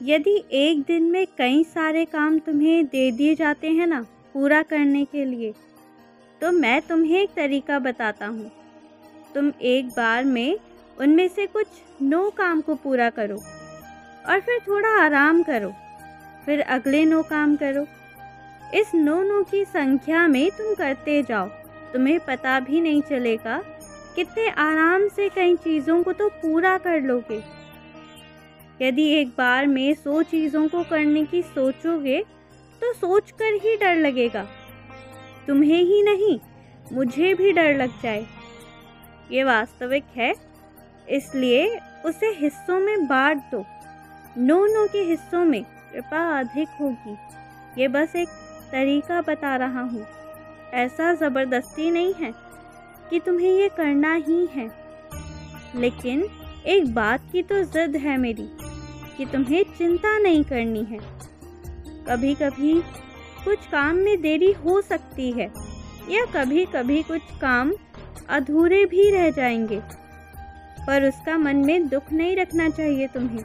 यदि एक दिन में कई सारे काम तुम्हें दे दिए जाते हैं ना, पूरा करने के लिए तो मैं तुम्हें एक तरीका बताता हूँ। तुम एक बार में उनमें से कुछ नौ काम को पूरा करो और फिर थोड़ा आराम करो। फिर अगले नौ काम करो। इस नो नो की संख्या में तुम करते जाओ। तुम्हें पता भी नहीं चलेगा कितने आराम से कई चीज़ों को तो पूरा कर लोगे। यदि एक बार में सौ चीज़ों को करने की सोचोगे तो सोचकर ही डर लगेगा। तुम्हें ही नहीं, मुझे भी डर लग जाए। ये वास्तविक है, इसलिए उसे हिस्सों में बांट दो। नो नो के हिस्सों में कृपा अधिक होगी। ये बस एक तरीका बता रहा हूँ। ऐसा ज़बरदस्ती नहीं है कि तुम्हें ये करना ही है। लेकिन एक बात की तो ज़िद है मेरी। कि तुम्हें चिंता नहीं करनी है। कभी कभी कुछ काम में देरी हो सकती है, या कभी कभी कुछ काम अधूरे भी रह जाएँगे। पर उसका मन में दुख नहीं रखना चाहिए तुम्हें,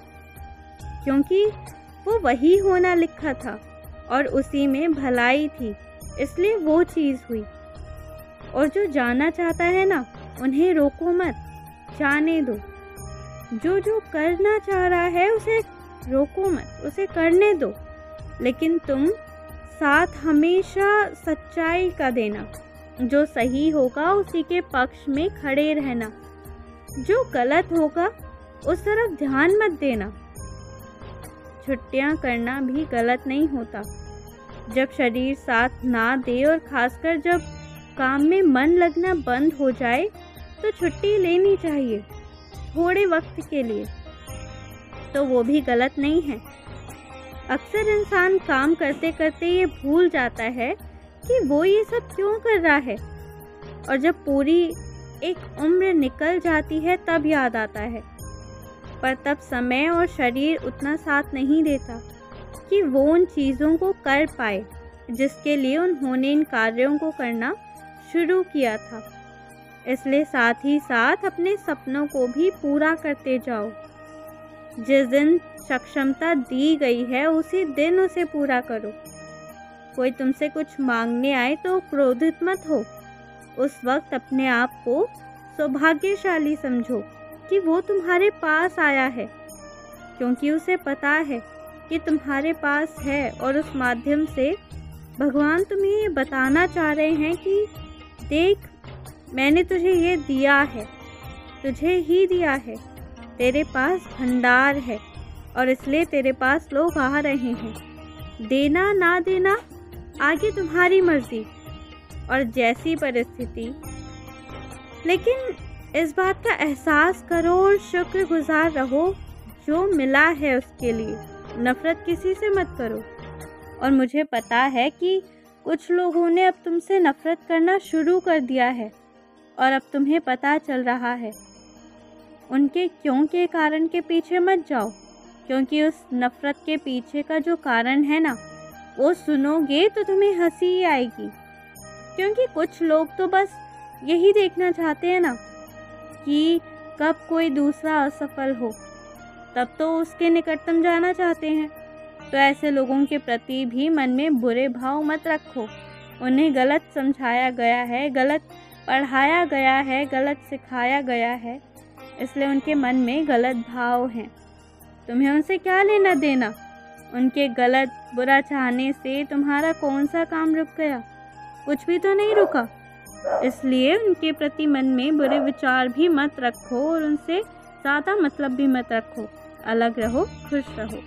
क्योंकि वो वही होना लिखा था और उसी में भलाई थी, इसलिए वो चीज़ हुई। और जो जाना चाहता है ना, उन्हें रोको मत, जाने दो। जो जो करना चाह रहा है उसे रोको मत, उसे करने दो। लेकिन तुम साथ हमेशा सच्चाई का देना, जो सही होगा उसी के पक्ष में खड़े रहना। जो गलत होगा उस तरफ़ ध्यान मत देना। छुट्टियाँ करना भी गलत नहीं होता। जब शरीर साथ ना दे और खासकर जब काम में मन लगना बंद हो जाए तो छुट्टी लेनी चाहिए। थोड़े वक्त के लिए। तो वो भी गलत नहीं है। अक्सर इंसान काम करते करते ये भूल जाता है कि वो ये सब क्यों कर रहा है। और जब पूरी एक उम्र निकल जाती है, तब याद आता है। पर तब समय और शरीर उतना साथ नहीं देता कि वो उन चीज़ों को कर पाए, जिसके लिए उन्होंने इन कार्यों को करना शुरू किया था। इसलिए साथ ही साथ अपने सपनों को भी पूरा करते जाओ। जिस दिन सक्षमता दी गई है, उसी दिन उसे पूरा करो। कोई तुमसे कुछ मांगने आए तो क्रोधित मत हो। उस वक्त अपने आप को सौभाग्यशाली समझो कि वो तुम्हारे पास आया है, क्योंकि उसे पता है कि तुम्हारे पास है और उस माध्यम से भगवान तुम्हें ये बताना चाह रहे हैं कि देख मैंने तुझे ये दिया है, तुझे ही दिया है। तेरे पास भंडार है और इसलिए तेरे पास लोग आ रहे हैं। देना ना देना, आगे तुम्हारी मर्ज़ी और जैसी परिस्थिति। लेकिन इस बात का एहसास करो और शुक्रगुजार रहो, जो मिला है उसके लिए। नफ़रत किसी से मत करो। और मुझे पता है कि कुछ लोगों ने अब तुमसे नफ़रत करना शुरू कर दिया है। और अब तुम्हें पता चल रहा है। उनके क्यों के कारण के पीछे मत जाओ, क्योंकि उस नफ़रत के पीछे का जो कारण है ना, वो सुनोगे तो तुम्हें हँसी ही आएगी। क्योंकि कुछ लोग तो बस यही देखना चाहते हैं ना, कि कब कोई दूसरा असफल हो, तब तो उसके निकटतम जाना चाहते हैं। तो ऐसे लोगों के प्रति भी मन में बुरे भाव मत रखो। उन्हें गलत समझाया गया है, गलत पढ़ाया गया है, गलत सिखाया गया है, इसलिए उनके मन में गलत भाव हैं। तुम्हें उनसे क्या लेना देना? उनके गलत, बुरा चाहने से तुम्हारा कौन सा काम रुक गया? कुछ भी तो नहीं रुका। इसलिए उनके प्रति मन में बुरे विचार भी मत रखो और उनसे ज़्यादा मतलब भी मत रखो। अलग रहो, खुश रहो।